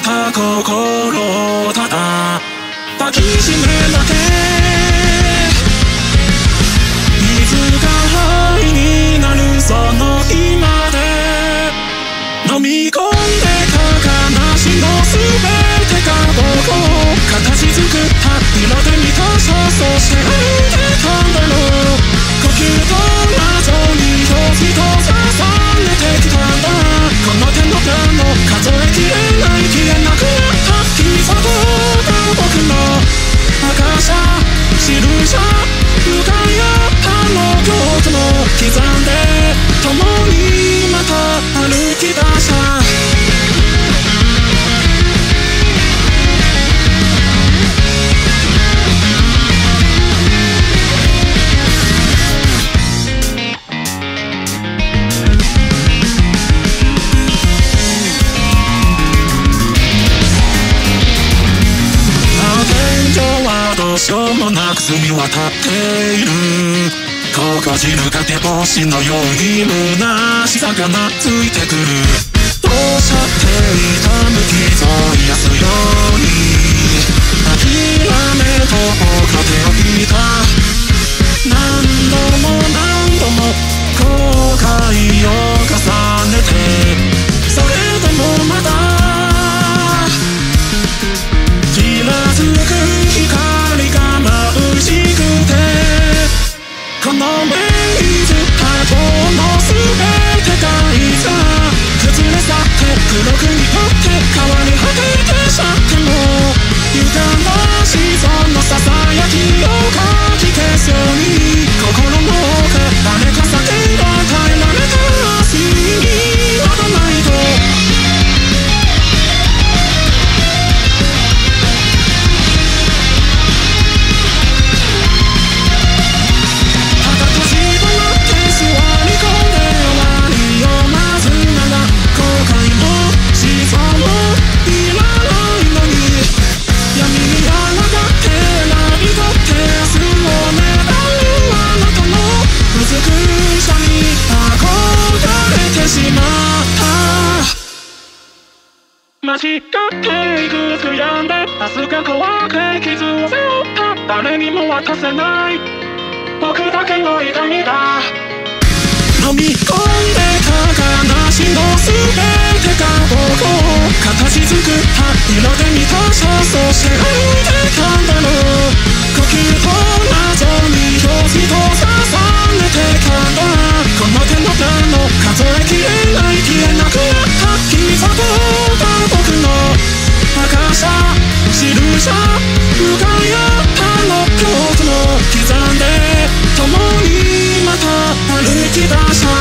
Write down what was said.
た心をただ抱きしめだけ ser しょうもなく澄み渡っているここじぬかて星のように虚しさがなついてくる。どうしゃっていたむき沿いやすように諦めと風を引いた何度も何度も後悔を。僕の国しかっていく悔やんで明日が怖くて傷を背負った。誰にも渡せない。僕だけの痛みだ。飲み込んでた。Ti trascia